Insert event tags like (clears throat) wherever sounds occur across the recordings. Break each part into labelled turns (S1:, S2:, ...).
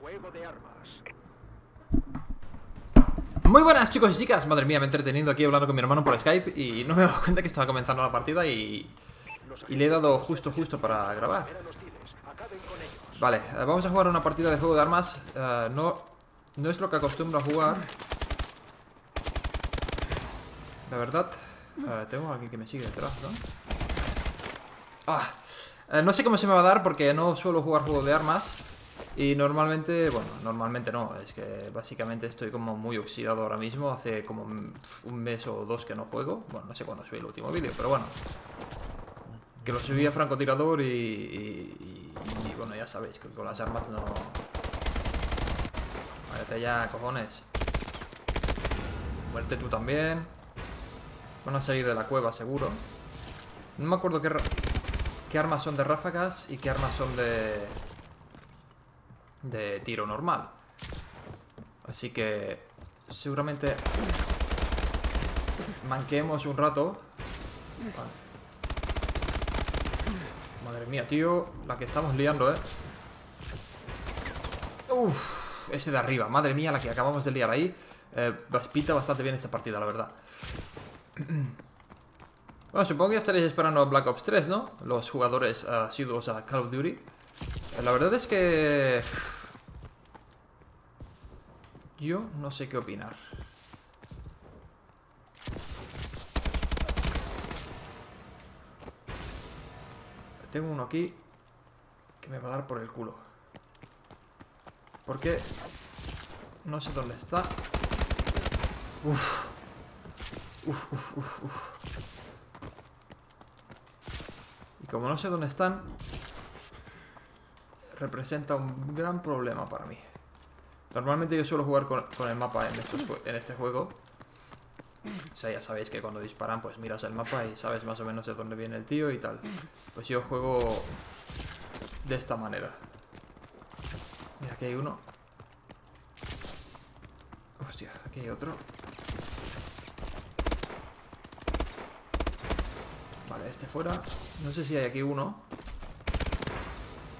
S1: Juego de armas.
S2: Muy buenas chicos y chicas, madre mía, me he entretenido aquí hablando con mi hermano por Skype y no me he dado (laughs) cuenta que estaba comenzando la partida y, y le he dado justo justo para grabar. Vale, eh, vamos a jugar una partida de juego de armas, eh, no, no es lo que acostumbro a jugar. La verdad, eh, tengo a alguien que me sigue detrás, ¿no? Ah, no sé cómo se me va a dar porque no suelo jugar juego de armas y normalmente, bueno, normalmente no, es que básicamente estoy como muy oxidado ahora mismo, hace como un mes o dos que no juego, bueno, no sé cuándo subí el último vídeo, pero bueno, que lo subí a francotirador y, y, bueno, ya sabéis que con las armas no... Váyate ya, cojones. Muerte tú también. Van a salir de la cueva, seguro. No me acuerdo qué, qué armas son de ráfagas y qué armas son de... De tiro normal. Así que... Seguramente... Manquemos un rato. Vale. Madre mía, tío. La que estamos liando, ¿eh? Uf, ese de arriba. Madre mía, la que acabamos de liar ahí. Eh, pinta bastante bien esta partida, la verdad. (clears throat) Bueno, supongo que ya estaréis esperando a Black Ops 3, ¿no? Los jugadores asiduos a Call of Duty. Eh, la verdad es que... Yo no sé qué opinar. Tengo uno aquí que me va a dar por el culo. Porque no sé dónde está. Uf. Uf, uf, uf, uf. Y como no sé dónde están, representa un gran problema para mí. Normalmente yo suelo jugar con, el mapa en este juego. O sea, ya sabéis que cuando disparan, pues miras el mapa y sabes más o menos de dónde viene el tío y tal. Pues yo juego de esta manera. Mira, aquí hay uno. Hostia, aquí hay otro. Vale, este fuera. No sé si hay aquí uno.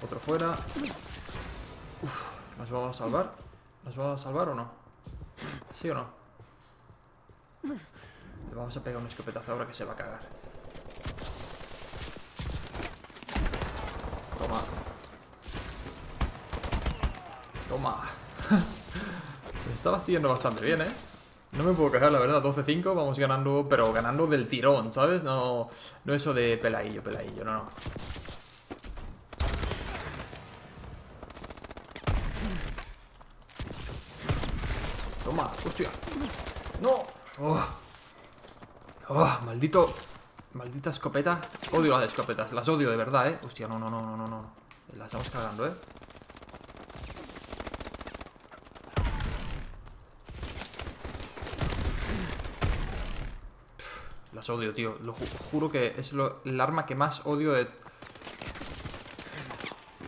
S2: Otro fuera. Uf, ¿Nos vamos a salvar? ¿Nos vamos a salvar o no? ¿Sí o no? Le vamos a pegar un escopetazo ahora que se va a cagar. Toma. Toma. (laughs) Me yendo bastante bien, ¿eh? No me puedo quejar, la verdad. 12-5, vamos ganando, pero ganando del tirón, ¿sabes? No, no eso de peladillo, peladillo, no, no. Toma, hostia. ¡No! Oh. Oh, maldito. Maldita escopeta. Odio las escopetas, las odio de verdad, ¿eh? Hostia, no, no, no, no, no, no. Las estamos cagando, ¿eh? Las odio, tío. Lo ju- juro que es el arma que más odio de...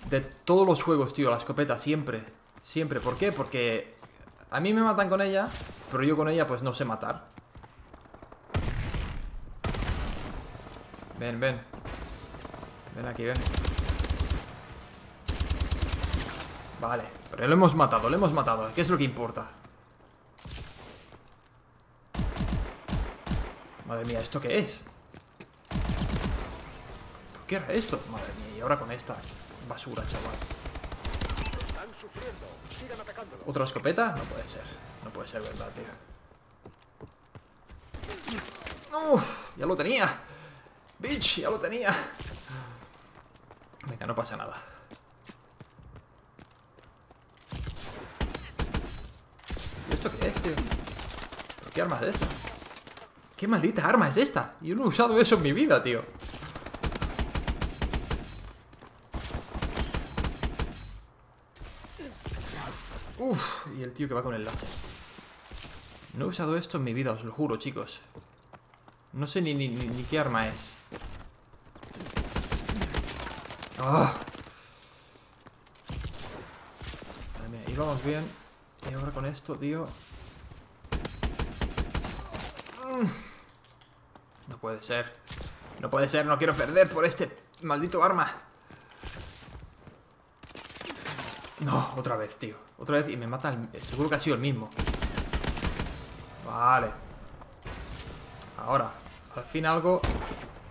S2: De todos los juegos, tío. La escopeta, siempre. Siempre. ¿Por qué? Porque a mí me matan con ella, pero yo con ella pues no sé matar. Ven, ven. Ven aquí, ven. Vale, pero lo hemos matado, lo hemos matado. ¿Qué es lo que importa? Madre mía, ¿esto qué es? ¿Qué era esto? Madre mía, y ahora con esta basura, chaval. ¿Otra escopeta? No puede ser. No puede ser verdad, tío. Uf, ya lo tenía. Bitch, ya lo tenía. Venga, no pasa nada. ¿Y esto qué es, tío? ¿Pero qué arma es esta? ¿Qué maldita arma es esta? Yo no he usado eso en mi vida, tío. Uf, y el tío que va con el láser. No he usado esto en mi vida, os lo juro, chicos. No sé ni, ni, ni- qué arma es. ¡Ah! Madre mía, íbamos bien. Y ahora con esto, tío. Mm. No puede ser. No puede ser, no quiero perder por este maldito arma. No, otra vez, tío. Otra vez y me mata el... Seguro que ha sido el mismo. Vale. Ahora, al fin algo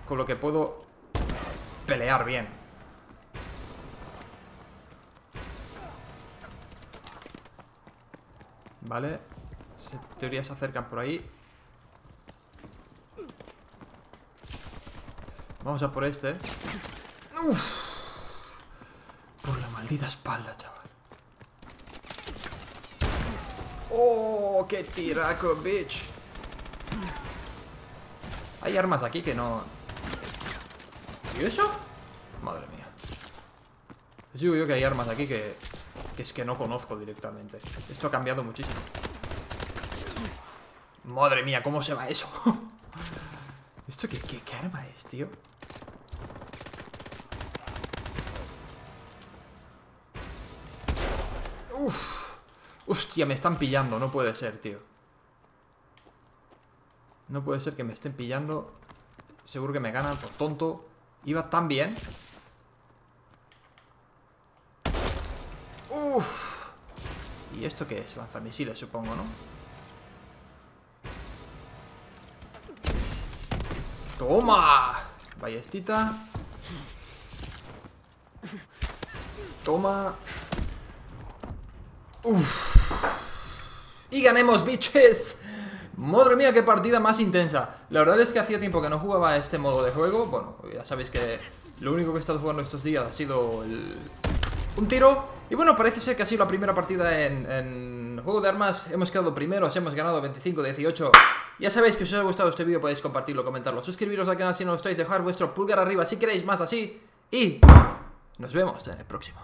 S2: con lo que puedo pelear bien. Vale. En teoría se acercan por ahí. Vamos a por este. Uf. Por la maldita espalda, chaval. ¡Oh! ¡Qué tiraco, bitch! Hay armas aquí que no... ¿Y eso? Madre mía. Les digo yo que hay armas aquí que... Que es que no conozco directamente. Esto ha cambiado muchísimo. Madre mía, ¿cómo se va eso? (laughs) ¿Esto qué, qué, qué arma es, tío? Uf. Hostia, me están pillando. No puede ser, tío. No puede ser que me estén pillando. Seguro que me ganan por tonto. Iba tan bien. Uf. ¿Y esto qué es? Lanzamisiles, supongo, ¿no? ¡Toma! Ballestita. Toma. Uf. Y ganemos, biches. Madre mía, qué partida más intensa. La verdad es que hacía tiempo que no jugaba este modo de juego. Bueno, ya sabéis que lo único que he estado jugando estos días ha sido un tiro. Y bueno, parece ser que ha sido la primera partida en, en juego de armas. Hemos quedado primeros, hemos ganado 25-18. Ya sabéis que si os ha gustado este vídeo podéis compartirlo, comentarlo, suscribiros al canal si no lo estáis, dejar vuestro pulgar arriba si queréis más así. Y nos vemos en el próximo.